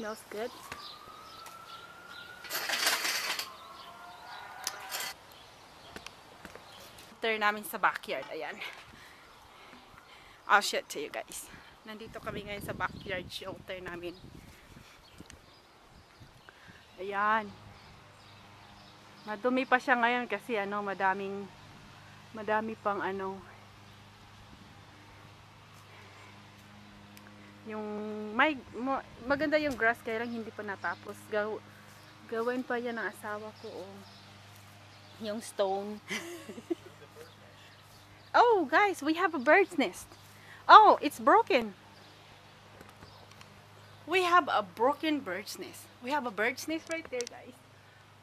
Smells good. Shelter namin sa backyard. Ayan. I'll show it to you guys. Nandito kami ngayon sa backyard shelter namin. Ayan. Madumi pa siya ngayon kasi ano, madaming madami pang ano yung may maganda yung grass kaya lang hindi pa natapos. Gaw, gawin pa yan ng asawa ko oh. yung stone. Oh guys we have a bird's nest. Oh it's broken. We have a broken bird's nest. We have a bird's nest right there guys.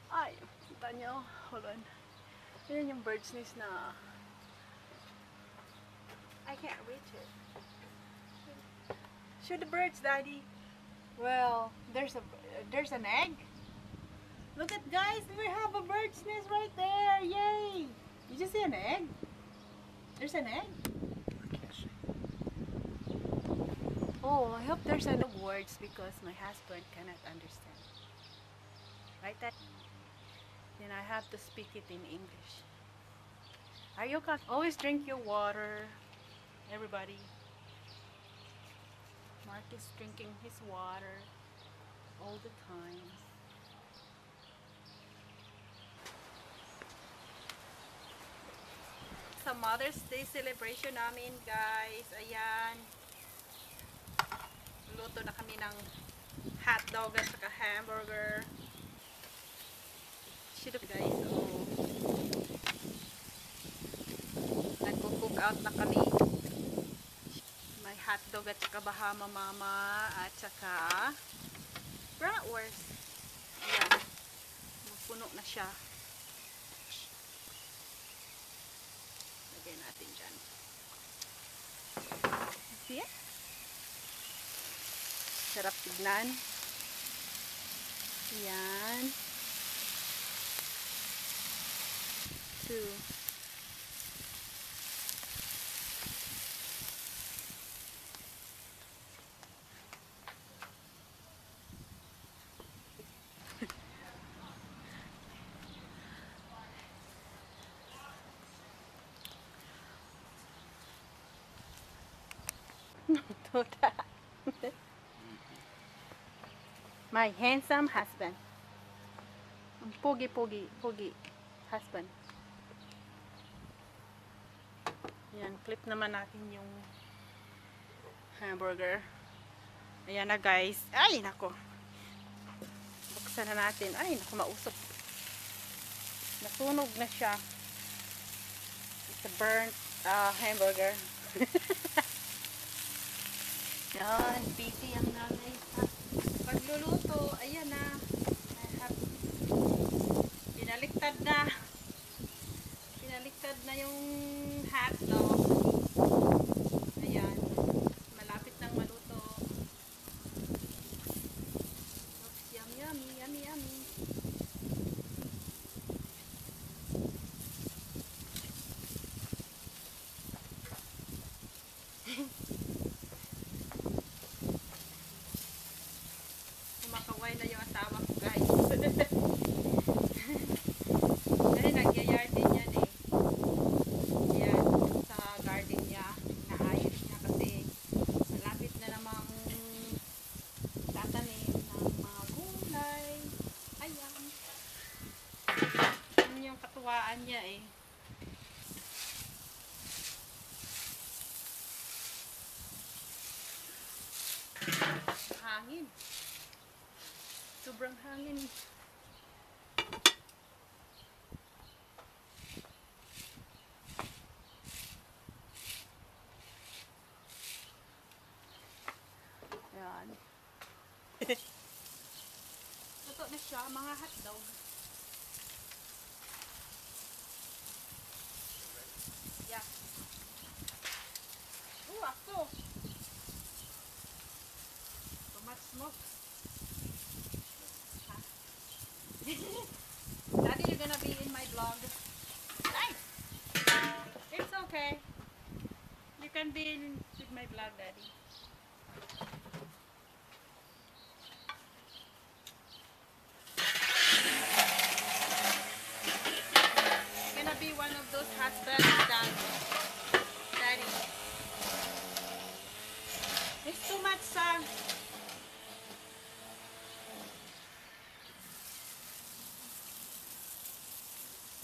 Ay kita nyo hold on. Yan yung bird's nest na I can't reach it Show the birds, Daddy. Well, there's a there's an egg. Look at guys, we have a bird's nest right there. Yay! You just see an egg? There's an egg. Oh, I hope there's no words because my husband cannot understand. Right, Dad? Then I have to speak it in English. Are you? Always drink your water, everybody. Mark is drinking his water all the time. Sa Mother's Day celebration namin, guys. Ayan. Luto na kami ng hotdog at saka hamburger. Shito guys, oh. Nagko-cook out na kami hotdog at saka bahama mama at saka bratwurst. Ayan. Puno na siya. Lagay natin dyan. See it? Sarap tignan. Ayan. Two. Toda. My handsome husband. Ang pogi-pogi, pogi husband. Yan, clip naman natin yung hamburger. Ayan na guys. Ay, nako. Buksan na natin. Ay, nako, mausok. Nasunog na siya. It's a burnt uh, hamburger. Yan, busy ang nanay pagluluto. Ayan na. Pinaliktad na. Pinaliktad na yung hotdog. Ayan. Malapit nang maluto. Oops, yum, yummy, yummy, yummy. Kumakaway na yung asawa ko guys. Dahil nagyayard din yan eh. Yan, sa garden niya. Naayos niya kasi malapit na namang tatanim ng mga gulay. Ayan. Yun yung katuwaan niya eh. Hangin. Sobrang hangin. Ayan. Luto na siya, mga hotdog. been with my Daddy? Gonna be one of those husbands that, Daddy, it's too much sun.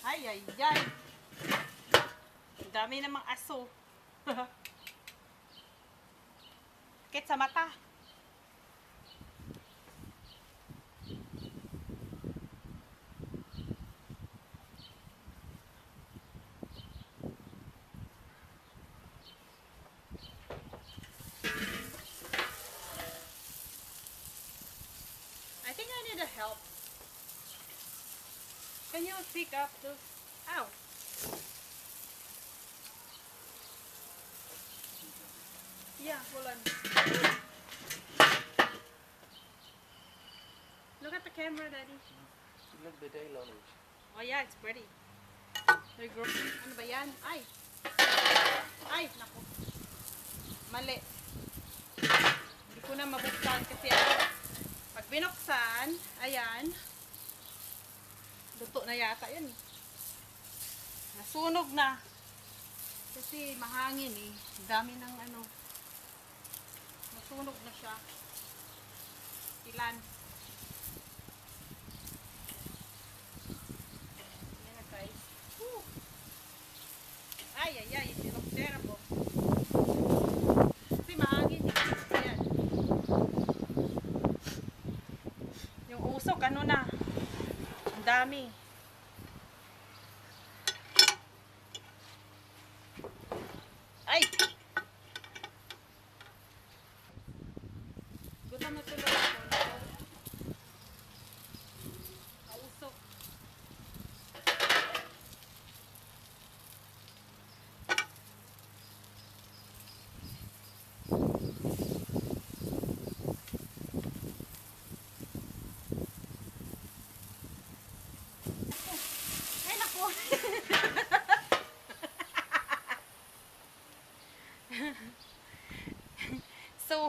Ay, ay, ay. Dami namang aso. Kit sa mata. I think I need a help. Can you pick up those? Ow. Yeah, hold on. Look at the camera, Daddy. A little bit daylight. Oh yeah, it's pretty. They're grow- Ano ba yan? Ay! Ay, naku. Mali. Hindi ko na mabuksan kasi ako. Pag binuksan, ayan. Luto na yata yan eh. Nasunog na. Kasi mahangin eh. Ang Dami ng ano. Nasunog na siya. Ilan? Yan na guys. Woo! Ay, ay, ay. It looks terrible. Kasi mahangin eh. Ayan. Yung usok, ano na. Ang dami. Ay! Gutom na tuloy ako. Nausok. Ay, naku.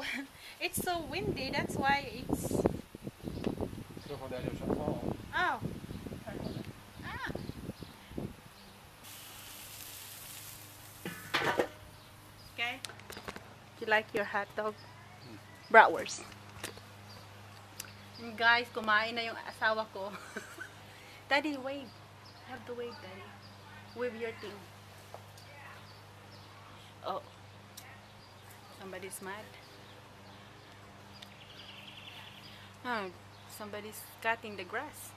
it's so windy. That's why it's... Oh. Ah. Okay. You like your hot dog? Bratwurst. And guys, kumain na yung asawa ko. Daddy, wave. Have to wave, Daddy. Wave your thing. Oh. Somebody's mad. Oh, somebody's cutting the grass.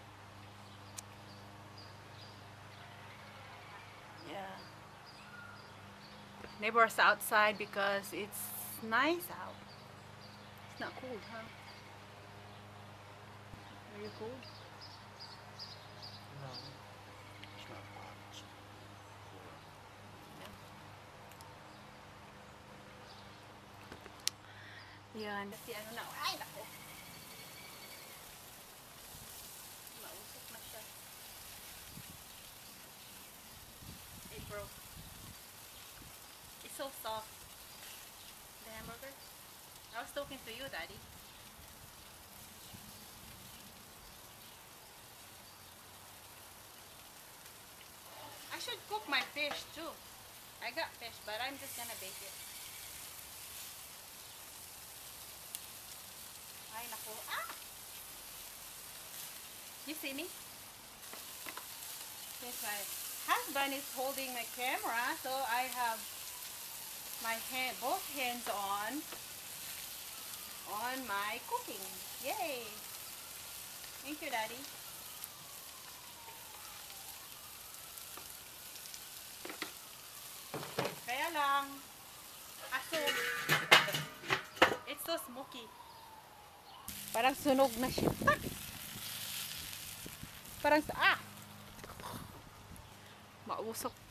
Yeah. Neighbors outside because it's nice out. It's not cold, huh? Are you cold? No. It's not hot. It's cool. Yan. Kasi ano na, ay nako. Mausok na siya. It broke. It's so soft. The hamburger. I was talking to you, Daddy. I should cook my fish too. I got fish, but I'm just gonna bake it. Ay, naku. Ah! You see me? Yes, my husband is holding my camera, so I have my hand, both hands on, on my cooking. Yay! Thank you, Daddy. Kaya lang, aso, it's so smoky. Parang sunog na siya. Parang sa... Ah! Mausok.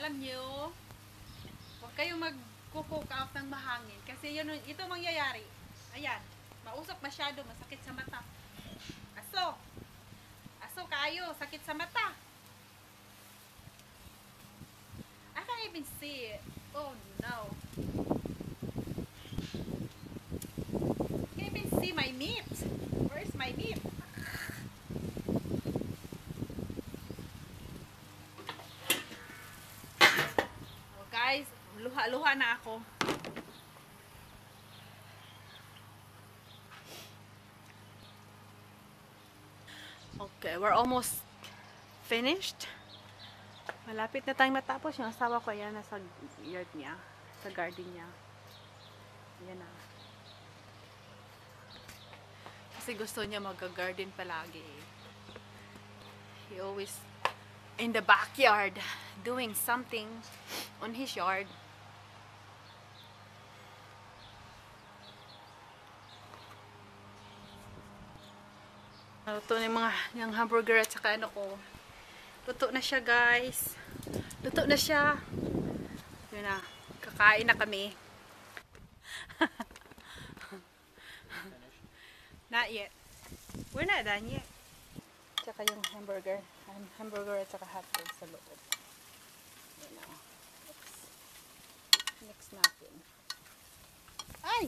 alam niyo, huwag kayong mag-cook out ng mahangin. Kasi yun, ito mangyayari. Ayan, mausap masyado, masakit sa mata. Aso, aso kayo, sakit sa mata. I can't even see it. Oh no. I can't even see my meat. Where's my meat? Luha-luha na ako. Okay, we're almost finished. Malapit na tayong matapos. Yung asawa ko, yan, nasa yard niya. Sa garden niya. Yan na. Kasi gusto niya mag-garden palagi. He always in the backyard doing something on his yard. Luto na yung mga yung hamburger at saka ano ko. Luto na siya guys. Luto na siya. Yun na. Kakain na kami. not yet. We're not done yet. Tsaka yung hamburger. Um, hamburger at saka hotdog sa loob. Yun na. Oops. Mix natin. Ay!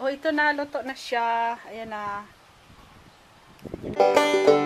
Oh, ito na. Luto na siya. Ayan na. Thank you.